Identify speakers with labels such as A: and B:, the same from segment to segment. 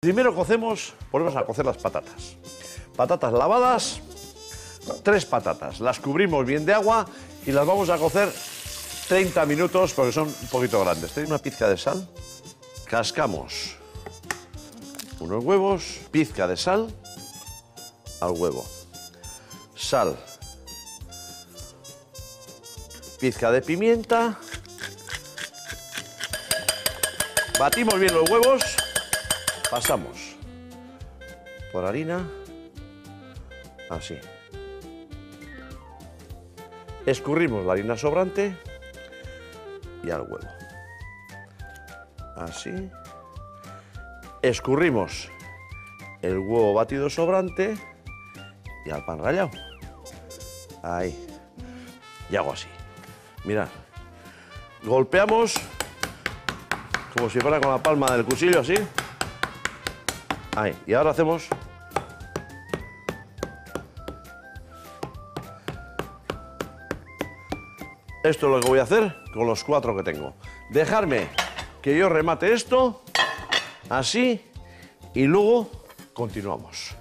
A: Primero cocemos, ponemos a cocer las patatas. Patatas lavadas, tres patatas. Las cubrimos bien de agua y las vamos a cocer 30 minutos porque son un poquito grandes. Tenéis una pizca de sal, cascamos unos huevos, pizca de sal al huevo, sal, pizca de pimienta, batimos bien los huevos, pasamos por harina, así. Escurrimos la harina sobrante y al huevo. Así. Escurrimos el huevo batido sobrante y al pan rallado. Ahí. Y hago así. Mirad. Golpeamos como si fuera con la palma del cuchillo, así. Ahí. Y ahora hacemos Esto es lo que voy a hacer con los cuatro que tengo. Dejarme que yo remate esto, así, y luego continuamos.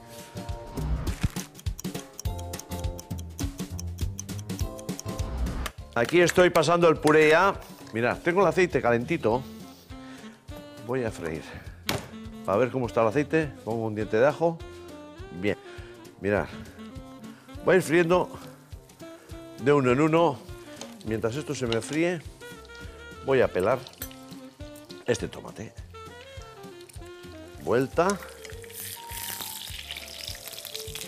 A: Aquí estoy pasando el puré ya. Mirad, tengo el aceite calentito. Voy a freír. Para ver cómo está el aceite, pongo un diente de ajo. Bien. Mirad. Voy a ir friendo de uno en uno. Mientras esto se me fríe, voy a pelar este tomate. Vuelta.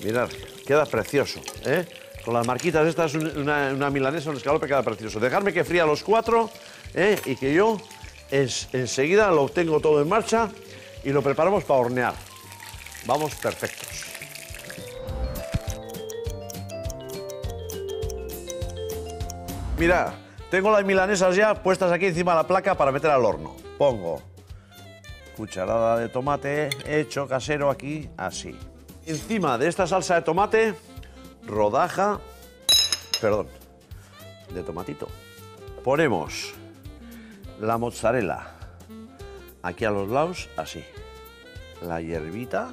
A: Mirad, queda precioso. ¿eh? Con las marquitas estas, una, una milanesa, un escalope, queda precioso. Dejarme que fría los cuatro ¿eh? y que yo es- enseguida lo tengo todo en marcha y lo preparamos para hornear. Vamos perfectos. Mira, tengo las milanesas ya puestas aquí encima de la placa para meter al horno. Pongo cucharada de tomate hecho casero aquí, así. Encima de esta salsa de tomate, rodaja, perdón, de tomatito. Ponemos la mozzarella aquí a los lados, así. La hierbita.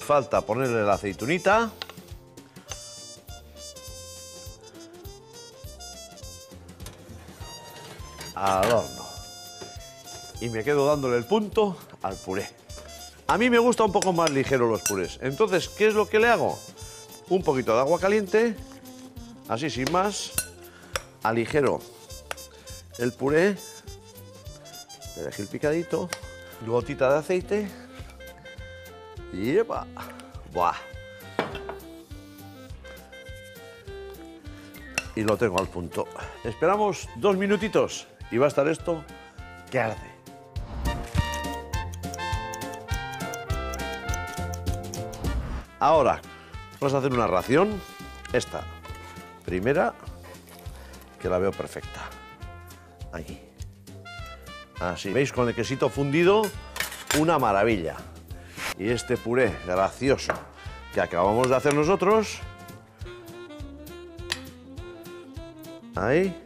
A: Falta ponerle la aceitunita. al horno. Y me quedo dándole el punto al puré. A mí me gusta un poco más ligero los purés. Entonces, ¿qué es lo que le hago? Un poquito de agua caliente, así sin más, aligero el puré, perejil picadito, gotita de aceite y ¡epa! ¡Buah! y lo tengo al punto. Esperamos dos minutitos y va a estar esto que arde. Ahora, vamos a hacer una ración. Esta, primera, que la veo perfecta. Ahí. Así. ¿Veis? Con el quesito fundido, una maravilla. Y este puré gracioso que acabamos de hacer nosotros, Ahí.